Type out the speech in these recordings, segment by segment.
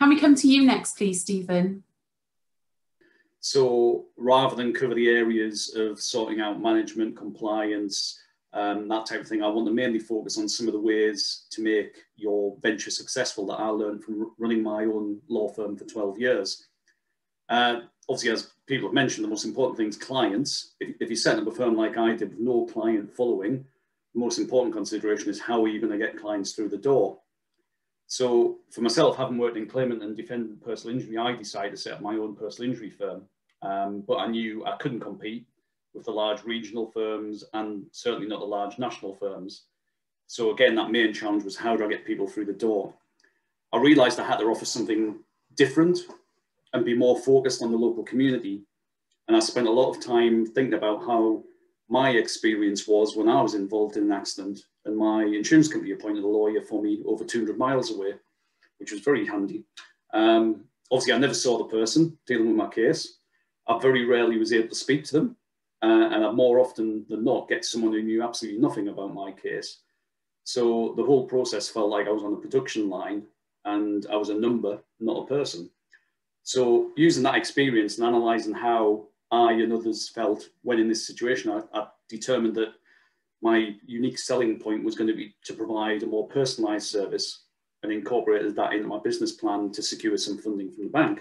Can we come to you next, please, Stephen? So rather than cover the areas of sorting out management, compliance, um, that type of thing, I want to mainly focus on some of the ways to make your venture successful that I learned from running my own law firm for 12 years. Uh, obviously, as people have mentioned, the most important thing is clients. If, if you set up a firm like I did with no client following, the most important consideration is how are you going to get clients through the door? So for myself, having worked in claimant and defendant personal injury, I decided to set up my own personal injury firm. Um, but I knew I couldn't compete with the large regional firms and certainly not the large national firms. So again, that main challenge was how do I get people through the door? I realized I had to offer something different and be more focused on the local community. And I spent a lot of time thinking about how my experience was when I was involved in an accident and my insurance company appointed a lawyer for me over 200 miles away, which was very handy. Um, obviously, I never saw the person dealing with my case. I very rarely was able to speak to them. Uh, and I more often than not get someone who knew absolutely nothing about my case. So the whole process felt like I was on a production line and I was a number, not a person. So using that experience and analysing how I and others felt when in this situation, I, I determined that my unique selling point was going to be to provide a more personalised service and incorporated that into my business plan to secure some funding from the bank.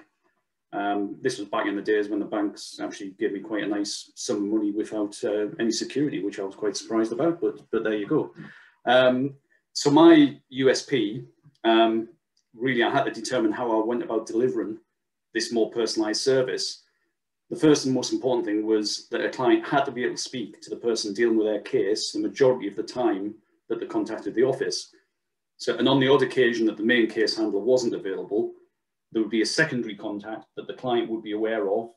Um, this was back in the days when the banks actually gave me quite a nice sum of money without uh, any security, which I was quite surprised about, but, but there you go. Um, so my USP, um, really I had to determine how I went about delivering this more personalized service. The first and most important thing was that a client had to be able to speak to the person dealing with their case the majority of the time that they contacted the office. So, and on the odd occasion that the main case handler wasn't available, there would be a secondary contact that the client would be aware of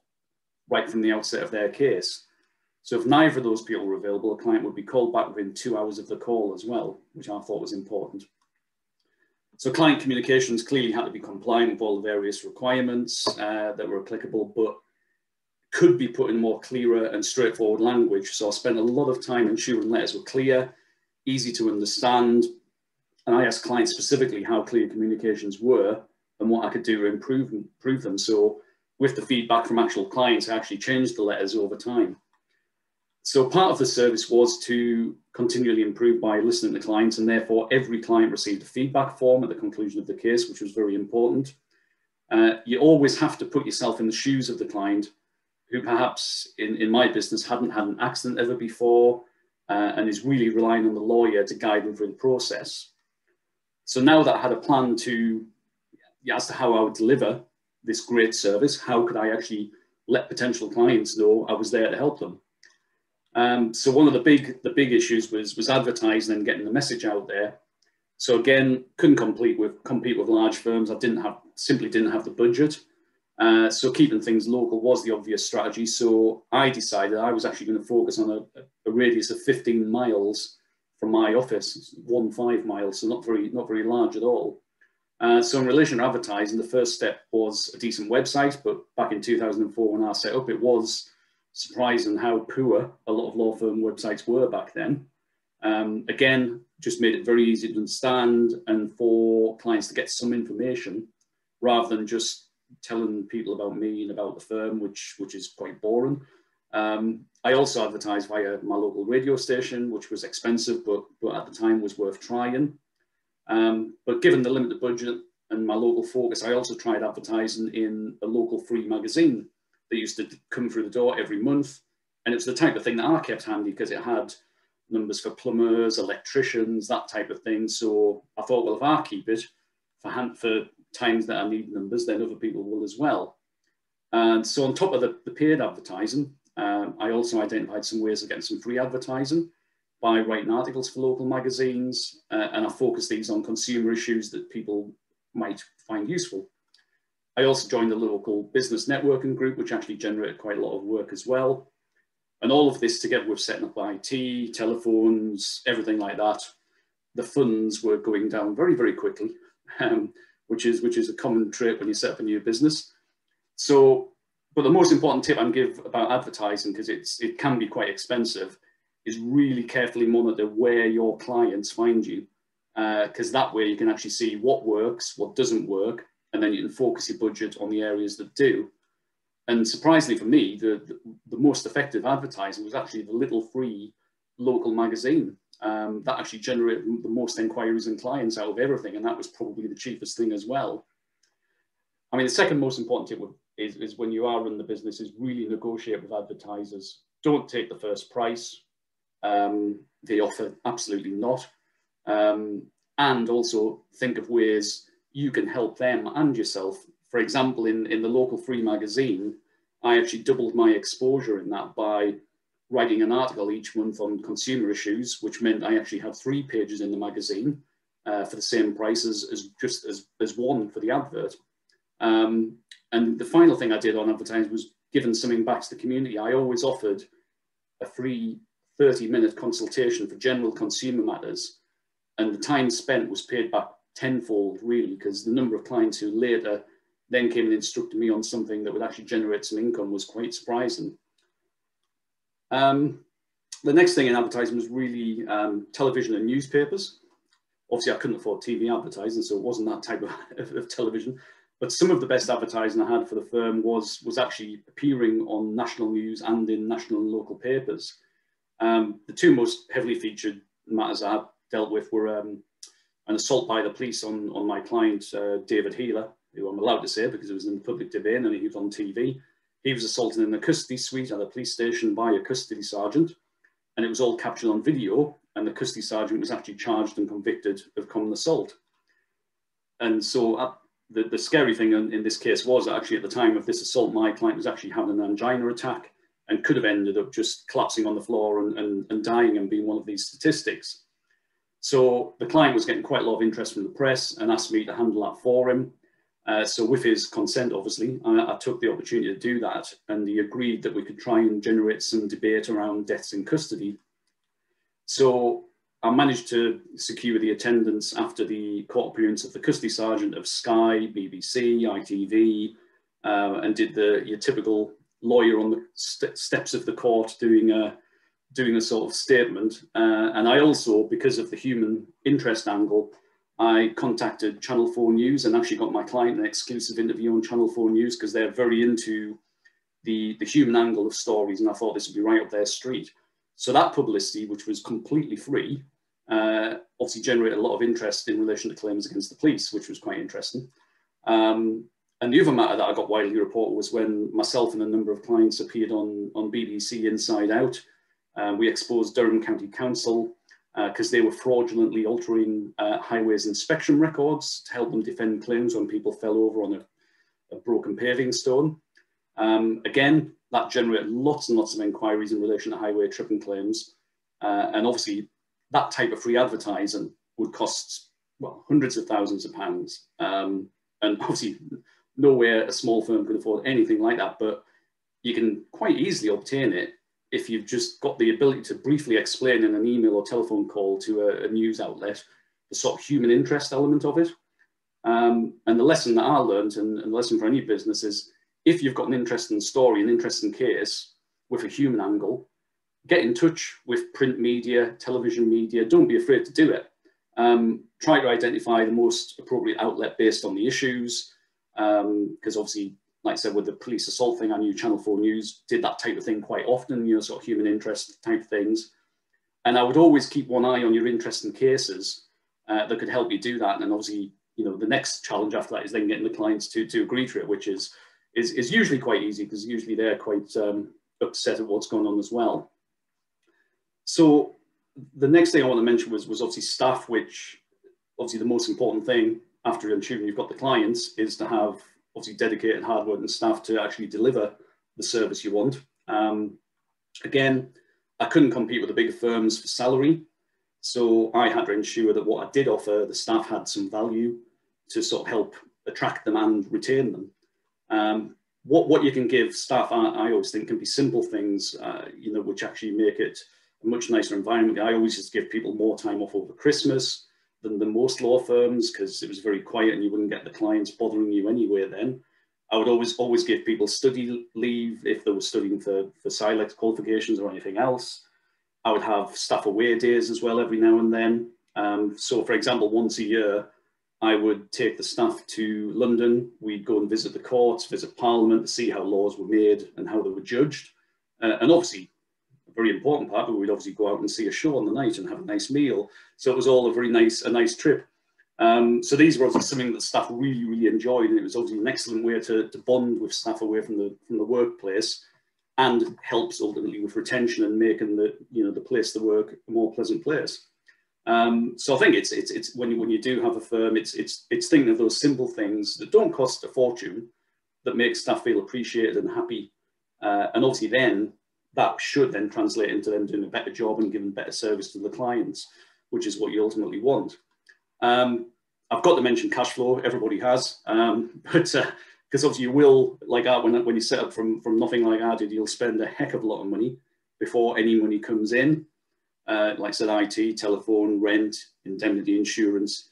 right from the outset of their case. So if neither of those people were available, a client would be called back within two hours of the call as well, which I thought was important. So client communications clearly had to be compliant with all the various requirements uh, that were applicable, but could be put in more clearer and straightforward language. So I spent a lot of time ensuring letters were clear, easy to understand, and I asked clients specifically how clear communications were and what I could do to improve, improve them. So with the feedback from actual clients, I actually changed the letters over time. So part of the service was to continually improve by listening to clients and therefore every client received a feedback form at the conclusion of the case, which was very important. Uh, you always have to put yourself in the shoes of the client who perhaps in, in my business hadn't had an accident ever before uh, and is really relying on the lawyer to guide them through the process. So now that I had a plan to as to how I would deliver this great service. How could I actually let potential clients know I was there to help them? Um, so one of the big the big issues was was advertising and getting the message out there. So again, couldn't compete with compete with large firms. I didn't have simply didn't have the budget. Uh, so keeping things local was the obvious strategy. So I decided I was actually going to focus on a, a radius of 15 miles from my office, one five miles, so not very not very large at all. Uh, so in relation to advertising, the first step was a decent website, but back in 2004 when I set up, it was surprising how poor a lot of law firm websites were back then. Um, again, just made it very easy to understand and for clients to get some information rather than just telling people about me and about the firm, which, which is quite boring. Um, I also advertised via my local radio station, which was expensive, but, but at the time was worth trying. Um, but given the limited budget and my local focus, I also tried advertising in a local free magazine that used to come through the door every month. And it was the type of thing that I kept handy because it had numbers for plumbers, electricians, that type of thing. So I thought, well, if I keep it for, hand, for times that I need numbers, then other people will as well. And so on top of the, the paid advertising, um, I also identified some ways of getting some free advertising by writing articles for local magazines, uh, and I focus these on consumer issues that people might find useful. I also joined the local business networking group, which actually generated quite a lot of work as well. And all of this together with setting up IT, telephones, everything like that, the funds were going down very, very quickly, um, which, is, which is a common trait when you set up a new business. So, but the most important tip I give about advertising, because it's it can be quite expensive, is really carefully monitor where your clients find you because uh, that way you can actually see what works, what doesn't work, and then you can focus your budget on the areas that do. And surprisingly for me, the, the, the most effective advertising was actually the little free local magazine um, that actually generated the most inquiries and clients out of everything. And that was probably the cheapest thing as well. I mean, the second most important tip is, is when you are running the business is really negotiate with advertisers. Don't take the first price. Um, they offer absolutely not. Um, and also think of ways you can help them and yourself. For example, in, in the local free magazine, I actually doubled my exposure in that by writing an article each month on consumer issues, which meant I actually had three pages in the magazine uh, for the same price as, as just as, as one for the advert. Um, and the final thing I did on advertising was giving something back to the community. I always offered a free 30 minute consultation for general consumer matters. And the time spent was paid back tenfold, really, because the number of clients who later then came and instructed me on something that would actually generate some income was quite surprising. Um, the next thing in advertising was really um, television and newspapers. Obviously, I couldn't afford TV advertising, so it wasn't that type of, of, television. But some of the best advertising I had for the firm was, was actually appearing on national news and in national and local papers. Um, the two most heavily featured matters I dealt with were um, an assault by the police on, on my client, uh, David Healer, who I'm allowed to say because it was in the public domain and he was on TV. He was assaulted in the custody suite at the police station by a custody sergeant, and it was all captured on video. And the custody sergeant was actually charged and convicted of common assault. And so uh, the, the scary thing in, in this case was actually at the time of this assault, my client was actually having an angina attack and could have ended up just collapsing on the floor and, and, and dying and being one of these statistics. So the client was getting quite a lot of interest from the press and asked me to handle that for him. Uh, so with his consent, obviously, I, I, took the opportunity to do that and he agreed that we could try and generate some debate around deaths in custody. So I managed to secure the attendance after the court appearance of the custody sergeant of Sky, BBC, ITV, uh, and did the your typical lawyer on the st steps of the court doing a doing a sort of statement. Uh, and I also, because of the human interest angle, I contacted Channel 4 News and actually got my client an exclusive interview on Channel 4 News because they're very into the, the human angle of stories and I thought this would be right up their street. So that publicity, which was completely free, uh, obviously generated a lot of interest in relation to claims against the police, which was quite interesting. Um, and the other matter that I got widely reported was when myself and a number of clients appeared on, on BBC Inside Out. Uh, we exposed Durham County Council because uh, they were fraudulently altering uh, highways inspection records to help them defend claims when people fell over on a, a broken paving stone. Um, again, that generated lots and lots of inquiries in relation to highway tripping claims. Uh, and obviously, that type of free advertising would cost, well, hundreds of thousands of pounds. Um, and obviously, nowhere a small firm could afford anything like that, but you can quite easily obtain it if you've just got the ability to briefly explain in an email or telephone call to a, a news outlet the sort of human interest element of it. Um, and the lesson that I learned, and, and the lesson for any business, is if you've got an interesting story, an interesting case with a human angle, get in touch with print media, television media. Don't be afraid to do it. Um, try to identify the most appropriate outlet based on the issues, because um, obviously like I said, with the police assault thing, I knew Channel 4 News did that type of thing quite often, you know, sort of human interest type things. And I would always keep one eye on your interesting cases uh, that could help you do that. And obviously, you know, the next challenge after that is then getting the clients to, to agree to it, which is, is, is usually quite easy because usually they're quite um, upset at what's going on as well. So the next thing I want to mention was, was obviously staff, which obviously the most important thing after ensuring you've got the clients is to have obviously dedicated, hardworking staff to actually deliver the service you want. Um, again, I couldn't compete with the bigger firms for salary. So I had to ensure that what I did offer, the staff had some value to sort of help attract them and retain them. Um, what, what you can give staff, I, I always think can be simple things, uh, you know, which actually make it a much nicer environment. I always just give people more time off over Christmas than, than most law firms because it was very quiet and you wouldn't get the clients bothering you anyway then. I would always always give people study leave if they were studying for, for CILEX qualifications or anything else. I would have staff away days as well every now and then. Um, so for example, once a year, I would take the staff to London. We'd go and visit the courts, visit Parliament to see how laws were made and how they were judged. Uh, and obviously, very important part, but we'd obviously go out and see a show on the night and have a nice meal. So it was all a very nice, a nice trip. Um, so these were obviously something that staff really, really enjoyed, and it was obviously an excellent way to, to bond with staff away from the from the workplace, and helps ultimately with retention and making the you know the place the work a more pleasant place. Um, so I think it's it's it's when you, when you do have a firm, it's it's it's thinking of those simple things that don't cost a fortune, that make staff feel appreciated and happy, uh, and obviously then that should then translate into them doing a better job and giving better service to the clients, which is what you ultimately want. Um, I've got to mention cash flow. Everybody has, um, but because uh, obviously you will, like I, when when you set up from from nothing like I did, you'll spend a heck of a lot of money before any money comes in. Uh, like I said, IT, telephone, rent, indemnity insurance.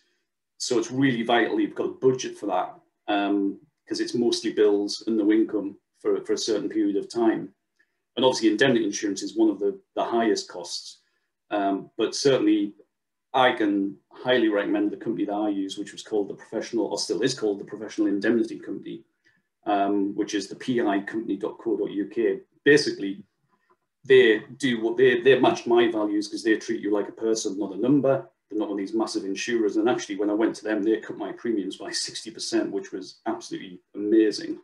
So it's really vital you've got a budget for that because um, it's mostly bills and no income for, for a certain period of time. And obviously indemnity insurance is one of the, the highest costs. Um, but certainly I can highly recommend the company that I use, which was called the Professional, or still is called the Professional Indemnity Company, um, which is the picompany.co.uk. Basically, they do what they, they match my values because they treat you like a person, not a number. They're not one of these massive insurers. And actually, when I went to them, they cut my premiums by 60%, which was absolutely amazing.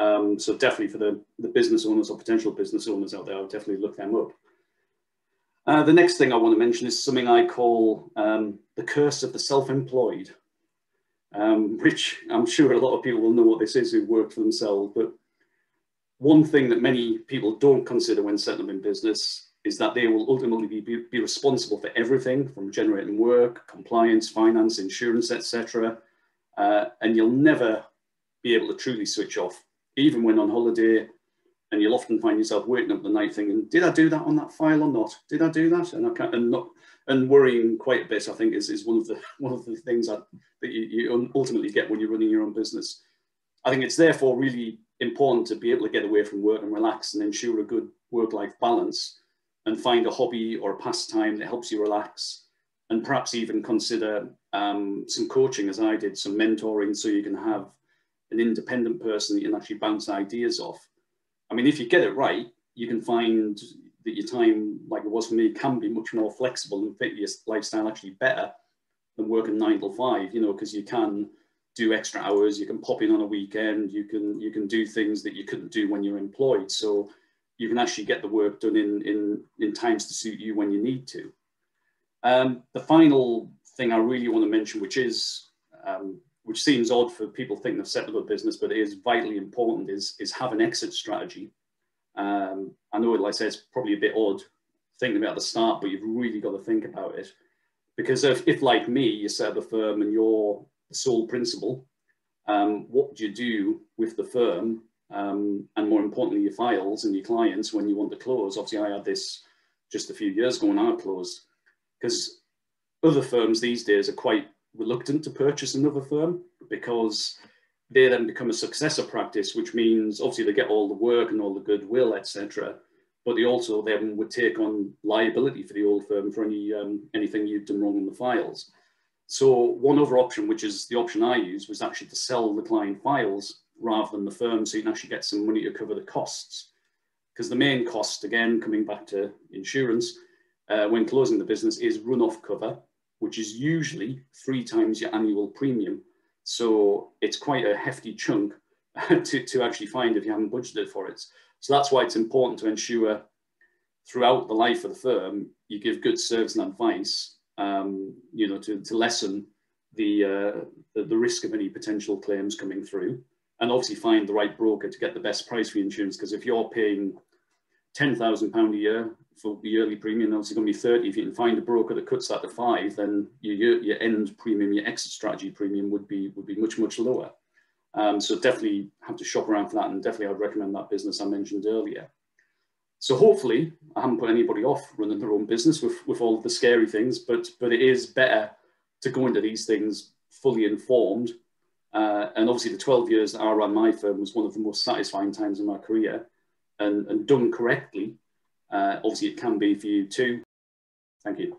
Um, so definitely for the, the business owners or potential business owners out there, I'll definitely look them up. Uh, the next thing I want to mention is something I call um, the curse of the self-employed, um, which I'm sure a lot of people will know what this is who work for themselves. But one thing that many people don't consider when setting up in business is that they will ultimately be, be responsible for everything from generating work, compliance, finance, insurance, etc. Uh, and you'll never be able to truly switch off, even when on holiday and you'll often find yourself waking up the night thinking, did I do that on that file or not? Did I do that? And I can't, and not, and worrying quite a bit, I think, is, is one of the one of the things that, that you, you ultimately get when you're running your own business. I think it's therefore really important to be able to get away from work and relax and ensure a good work-life balance and find a hobby or a pastime that helps you relax and perhaps even consider um, some coaching as I did, some mentoring so you can have an independent person that you can actually bounce ideas off I mean, if you get it right, you can find that your time, like it was for me, can be much more flexible and fit your lifestyle actually better than working nine till five, you know, because you can do extra hours, you can pop in on a weekend, you can you can do things that you couldn't do when you're employed. So you can actually get the work done in in, in times to suit you when you need to. Um, the final thing I really want to mention, which is um, which seems odd for people thinking of set up a business, but it is vitally important, is, is have an exit strategy. Um, I know, like I said, it's probably a bit odd thinking about the start, but you've really got to think about it. Because if, if like me, you set up a firm and you're the sole principal, um, what do you do with the firm? Um, and more importantly, your files and your clients when you want to close. Obviously, I had this just a few years ago when I closed, because other firms these days are quite reluctant to purchase another firm because they then become a successor practice, which means obviously they get all the work and all the goodwill, etc. But they also then would take on liability for the old firm for any um, anything you'd done wrong in the files. So one other option, which is the option I use, was actually to sell the client files rather than the firm, so you can actually get some money to cover the costs. Because the main cost, again, coming back to insurance, uh, when closing the business is run-off cover, which is usually three times your annual premium. So it's quite a hefty chunk to, to actually find if you haven't budgeted for it. So that's why it's important to ensure throughout the life of the firm, you give good service and advice, um, you know, to, to lessen the, uh, the, the risk of any potential claims coming through. And obviously find the right broker to get the best price for insurance. Because if you're paying £10,000 a year for the yearly premium, obviously going to be 30. If you can find a broker that cuts that to five, then your, your end premium, your exit strategy premium would be, would be much, much lower. Um, so definitely have to shop around for that. And definitely I'd recommend that business I mentioned earlier. So hopefully I haven't put anybody off running their own business with, with all the scary things, but, but it is better to go into these things fully informed. Uh, and obviously the 12 years that I ran my firm was one of the most satisfying times in my career and, and done correctly, Uh, obviously it can be for you too. Thank you.